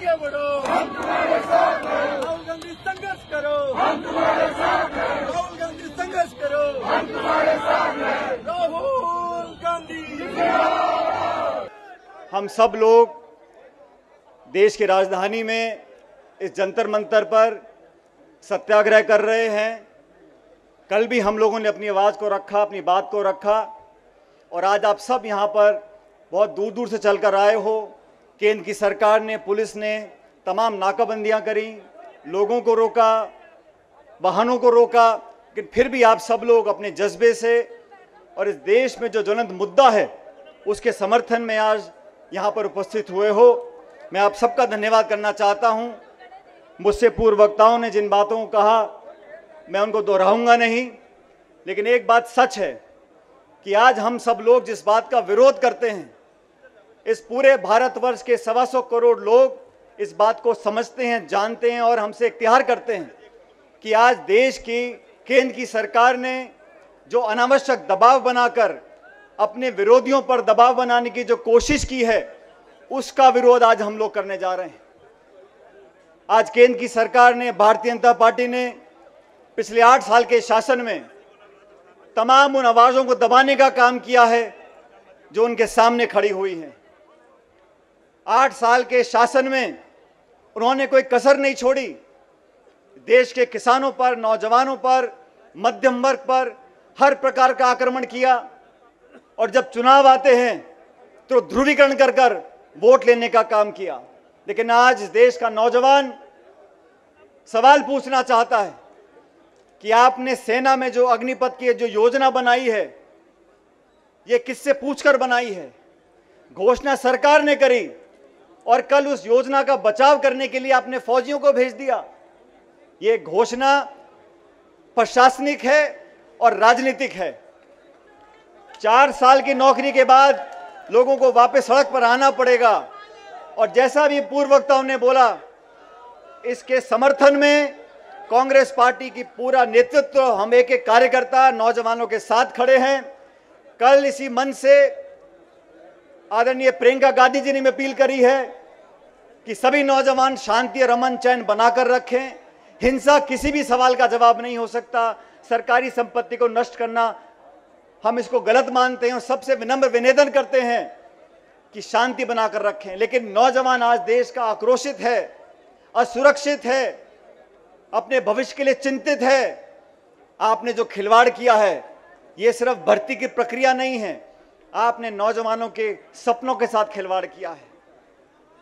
आगे बढ़ो। राहुल गांधी संघर्ष करो। राहुल गांधी संघर्ष करो। राहुल गांधी। हम सब लोग देश की राजधानी में इस जंतर मंतर पर सत्याग्रह कर रहे हैं। कल भी हम लोगों ने अपनी आवाज़ को रखा, अपनी बात को रखा और आज आप सब यहाँ पर बहुत दूर दूर से चलकर आए हो। केंद्र की सरकार ने, पुलिस ने तमाम नाकाबंदियाँ करी, लोगों को रोका, वाहनों को रोका लेकिन फिर भी आप सब लोग अपने जज्बे से और इस देश में जो ज्वलंत मुद्दा है, उसके समर्थन में आज यहाँ पर उपस्थित हुए हो। मैं आप सबका धन्यवाद करना चाहता हूँ। मुझसे पूर्व वक्ताओं ने जिन बातों को कहा, मैं उनको दोहराऊँगा नहीं, लेकिन एक बात सच है कि आज हम सब लोग जिस बात का विरोध करते हैं इस पूरे भारतवर्ष के सवा सौ करोड़ लोग इस बात को समझते हैं, जानते हैं और हमसे इख्तिहार करते हैं कि आज देश की, केंद्र की सरकार ने जो अनावश्यक दबाव बनाकर अपने विरोधियों पर दबाव बनाने की जो कोशिश की है, उसका विरोध आज हम लोग करने जा रहे हैं। आज केंद्र की सरकार ने, भारतीय जनता पार्टी ने पिछले आठ साल के शासन में तमाम उन आवाज़ों को दबाने का काम किया है, जो उनके सामने खड़ी हुई हैं। आठ साल के शासन में उन्होंने कोई कसर नहीं छोड़ी। देश के किसानों पर, नौजवानों पर, मध्यम वर्ग पर हर प्रकार का आक्रमण किया और जब चुनाव आते हैं तो ध्रुवीकरण कर कर वोट लेने का काम किया। लेकिन आज देश का नौजवान सवाल पूछना चाहता है कि आपने सेना में जो अग्निपथ की जो योजना बनाई है, ये किससे पूछकर बनाई है? घोषणा सरकार ने करी और कल उस योजना का बचाव करने के लिए आपने फौजियों को भेज दिया। ये घोषणा प्रशासनिक है और राजनीतिक है। चार साल की नौकरी के बाद लोगों को वापस सड़क पर आना पड़ेगा। और जैसा भी पूर्व वक्ताओं ने बोला, इसके समर्थन में कांग्रेस पार्टी की पूरा नेतृत्व, हम एक एक कार्यकर्ता, नौजवानों के साथ खड़े हैं। कल इसी मन से आदरणीय प्रियंका गांधी जी ने अपील करी है कि सभी नौजवान शांति और अमन चैन बनाकर रखें। हिंसा किसी भी सवाल का जवाब नहीं हो सकता। सरकारी संपत्ति को नष्ट करना, हम इसको गलत मानते हैं और सबसे विनम्र विनेदन करते हैं कि शांति बनाकर रखें। लेकिन नौजवान आज देश का आक्रोशित है, असुरक्षित है, अपने भविष्य के लिए चिंतित है। आपने जो खिलवाड़ किया है, ये सिर्फ़ भर्ती की प्रक्रिया नहीं है। आपने नौजवानों के सपनों के साथ खिलवाड़ किया है।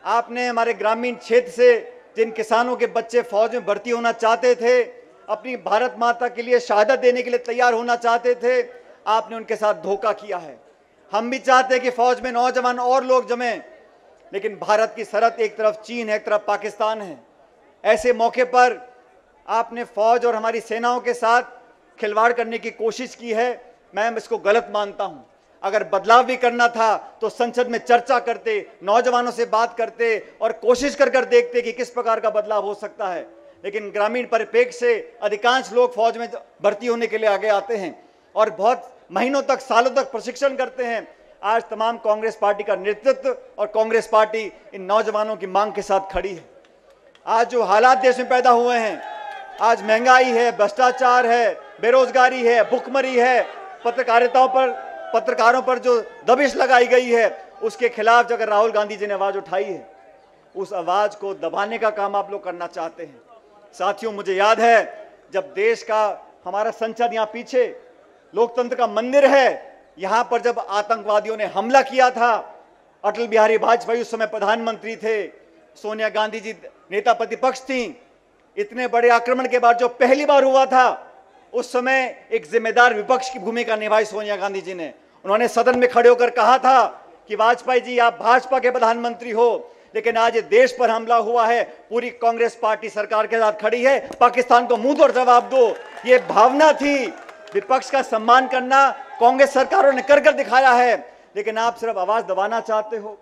आपने हमारे ग्रामीण क्षेत्र से जिन किसानों के बच्चे फौज में भर्ती होना चाहते थे, अपनी भारत माता के लिए शहादत देने के लिए तैयार होना चाहते थे, आपने उनके साथ धोखा किया है। हम भी चाहते हैं कि फौज में नौजवान और लोग जमे, लेकिन भारत की सरहद एक तरफ़ चीन है, एक तरफ़ पाकिस्तान है। ऐसे मौके पर आपने फौज और हमारी सेनाओं के साथ खिलवाड़ करने की कोशिश की है, मैं इसको गलत मानता हूँ। अगर बदलाव भी करना था तो संसद में चर्चा करते, नौजवानों से बात करते और कोशिश कर कर देखते कि किस प्रकार का बदलाव हो सकता है। लेकिन ग्रामीण परिप्रेक्ष्य से अधिकांश लोग फौज में भर्ती होने के लिए आगे आते हैं और बहुत महीनों तक, सालों तक प्रशिक्षण करते हैं। आज तमाम कांग्रेस पार्टी का नेतृत्व और कांग्रेस पार्टी इन नौजवानों की मांग के साथ खड़ी है। आज जो हालात देश में पैदा हुए हैं, आज महँगाई है, भ्रष्टाचार है, बेरोजगारी है, भुखमरी है, पत्रकारिताओं पर पत्रकारों पर जो दबिश लगाई गई है, उसके खिलाफ अगर राहुल गांधी जी ने आवाज़ उठाई है, उस आवाज़ को दबाने का काम आप लोग करना चाहते हैं। साथियों, मुझे याद है, जब देश का हमारा संसद यहाँ पीछे, लोकतंत्र का मंदिर है, यहाँ पर जब आतंकवादियों ने हमला किया था, अटल बिहारी वाजपेयी उस समय प्रधानमंत्री थे, सोनिया गांधी जी नेता प्रतिपक्ष थी, इतने बड़े आक्रमण के बाद जो पहली बार हुआ था उस समय एक जिम्मेदार विपक्ष की भूमिका निभाई सोनिया गांधी जी ने। उन्होंने सदन में खड़े होकर कहा था कि वाजपेयी जी, आप भाजपा के प्रधानमंत्री हो, लेकिन आज देश पर हमला हुआ है, पूरी कांग्रेस पार्टी सरकार के साथ खड़ी है, पाकिस्तान को मुँह तोड़ जवाब दो। ये भावना थी। विपक्ष का सम्मान करना कांग्रेस सरकारों ने कर कर दिखाया है, लेकिन आप सिर्फ़ आवाज़ दबाना चाहते हो,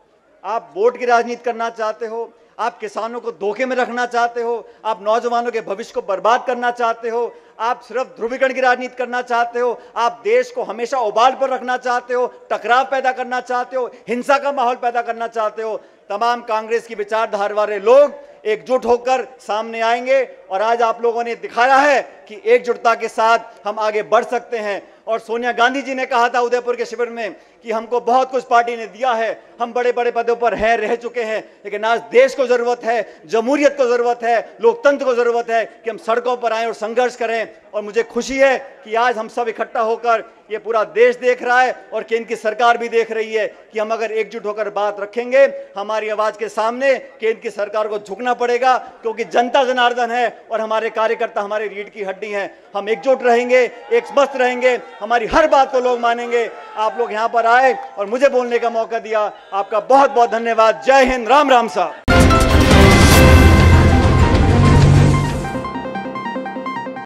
आप वोट की राजनीति करना चाहते हो आप किसानों को धोखे में रखना चाहते हो, आप नौजवानों के भविष्य को बर्बाद करना चाहते हो, आप सिर्फ़ ध्रुवीकरण की राजनीति करना चाहते हो, आप देश को हमेशा उबाल पर रखना चाहते हो, टकराव पैदा करना चाहते हो, हिंसा का माहौल पैदा करना चाहते हो, तमाम कांग्रेस की विचारधारा वाले लोग एकजुट होकर सामने आएँगे और आज आप लोगों ने दिखाया है कि एकजुटता के साथ हम आगे बढ़ सकते हैं। और सोनिया गांधी जी ने कहा था उदयपुर के शिविर में कि हमको बहुत कुछ पार्टी ने दिया है। हम बड़े बड़े पदों पर हैं, रह चुके हैं। लेकिन आज देश को ज़रूरत है, जमहूरियत को ज़रूरत है, लोकतंत्र को ज़रूरत है कि हम सड़कों पर आए और संघर्ष करें। और मुझे खुशी है कि आज हम सब इकट्ठा होकर ये पूरा देश देख रहा है और केंद्र की सरकार भी देख रही है कि हम अगर एकजुट होकर बात रखेंगे, हमारी आवाज़ के सामने केंद्र की सरकार को झुकना पड़ेगा, क्योंकि जनता जनार्दन है। और हमारे कार्यकर्ता हमारे रीढ़ की हड्डी हैं। हम एकजुट रहेंगे, एक स्वस्थ रहेंगे। हमारी हर बात को लोग मानेंगे। आप लोग यहाँ पर आए और मुझे बोलने का मौका दिया। आपका बहुत बहुत धन्यवाद। जय हिंद। राम राम साहब।